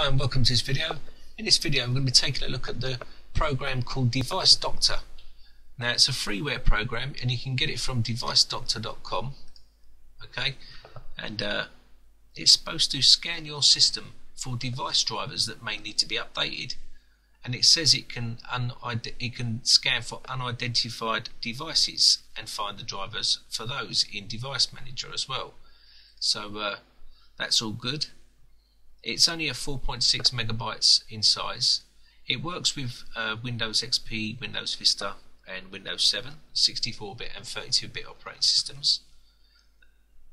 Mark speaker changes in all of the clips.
Speaker 1: Hi and welcome to this video. In this video we're going to be taking a look at the program called Device Doctor. Now it's a freeware program and you can get it from devicedoctor.com okay and uh, it's supposed to scan your system for device drivers that may need to be updated and it says it can it can scan for unidentified devices and find the drivers for those in Device Manager as well. So uh, that's all good. It's only a 4.6 megabytes in size. It works with uh, Windows XP, Windows Vista and Windows 7, 64-bit and 32-bit operating systems.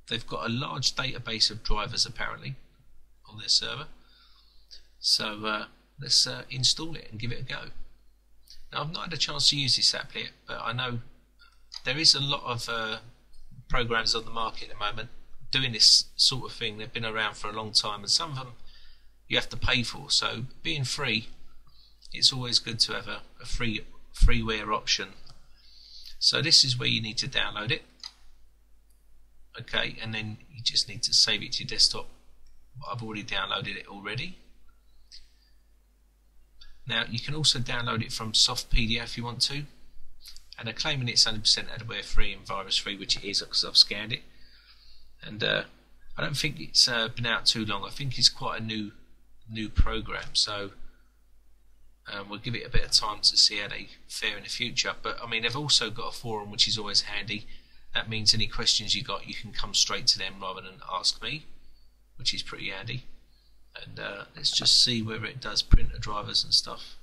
Speaker 1: They've got a large database of drivers apparently on their server. So uh, let's uh, install it and give it a go. Now I've not had a chance to use this app yet, but I know there is a lot of uh, programs on the market at the moment doing this sort of thing. They've been around for a long time, and some of them you have to pay for. So being free, it's always good to have a, a free freeware option. So this is where you need to download it. Okay, and then you just need to save it to your desktop. I've already downloaded it already. Now you can also download it from SoftPedia if you want to. And they're claiming it's 100% adware free and virus free, which it is because I've scanned it and uh, I don't think it's uh, been out too long. I think it's quite a new new program, so um, we'll give it a bit of time to see how they fare in the future. But I mean, they've also got a forum, which is always handy. That means any questions you got, you can come straight to them rather than ask me, which is pretty handy. And uh, let's just see whether it does printer drivers and stuff.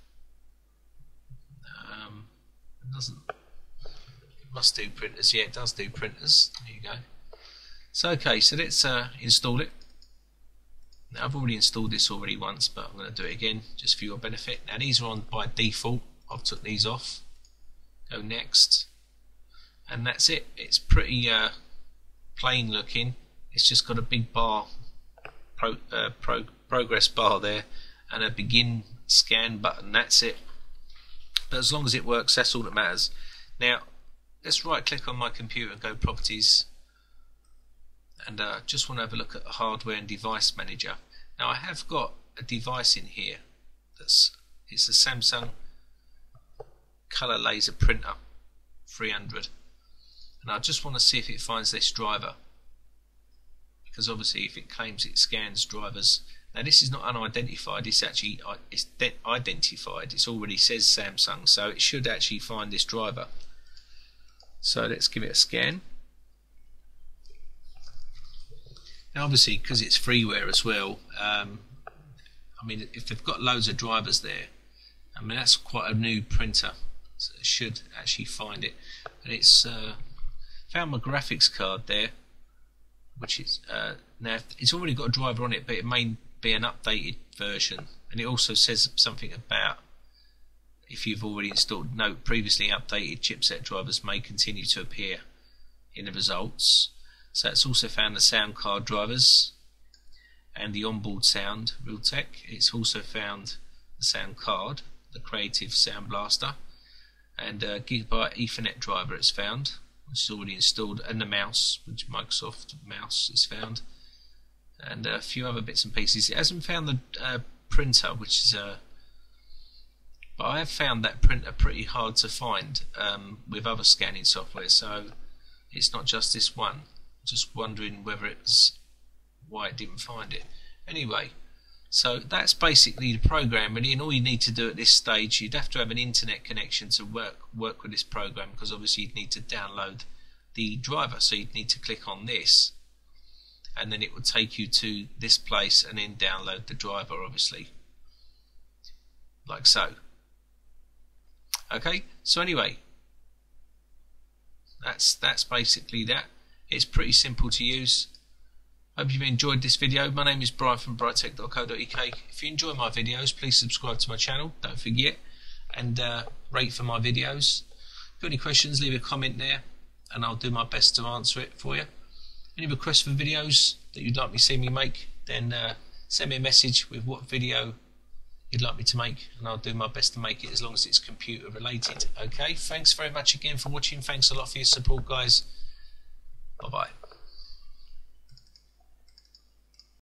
Speaker 1: Um, it doesn't. It must do printers. Yeah, it does do printers. There you go. So okay, so let's uh, install it. Now I've already installed this already once, but I'm going to do it again just for your benefit. Now these are on by default. I've took these off. Go next, and that's it. It's pretty uh, plain looking. It's just got a big bar, pro, uh, pro, progress bar there, and a begin scan button. That's it. But as long as it works, that's all that matters. Now let's right click on my computer and go properties and uh, just want to have a look at hardware and device manager. Now I have got a device in here that's it's a Samsung color laser printer 300 and I just want to see if it finds this driver. Because obviously if it claims it scans drivers now this is not unidentified it's actually uh, it's identified. It already says Samsung so it should actually find this driver. So let's give it a scan Now, obviously, because it's freeware as well, um, I mean, if they've got loads of drivers there, I mean, that's quite a new printer, so it should actually find it. And it's uh, found my graphics card there, which is uh, now it's already got a driver on it, but it may be an updated version. And it also says something about if you've already installed no previously updated chipset drivers may continue to appear in the results. So it's also found the sound card drivers and the onboard sound Realtek. It's also found the sound card, the Creative Sound Blaster, and a Gigabyte Ethernet driver it's found, which is already installed, and the mouse, which Microsoft mouse is found, and a few other bits and pieces. It hasn't found the uh, printer, which is a uh, but I have found that printer pretty hard to find um, with other scanning software, so it's not just this one just wondering whether it's why it didn't find it. Anyway, so that's basically the program really, and all you need to do at this stage, you'd have to have an internet connection to work work with this program because obviously you'd need to download the driver. So you'd need to click on this, and then it would take you to this place and then download the driver, obviously, like so. Okay, so anyway, that's that's basically that. It's pretty simple to use. Hope you've enjoyed this video. My name is Brian from britec.co.uk. If you enjoy my videos, please subscribe to my channel. Don't forget. And uh, rate for my videos. If you've got any questions, leave a comment there and I'll do my best to answer it for you. Any requests for videos that you'd like me to see me make, then uh, send me a message with what video you'd like me to make and I'll do my best to make it as long as it's computer related. Okay, thanks very much again for watching. Thanks a lot for your support guys. Bye bye.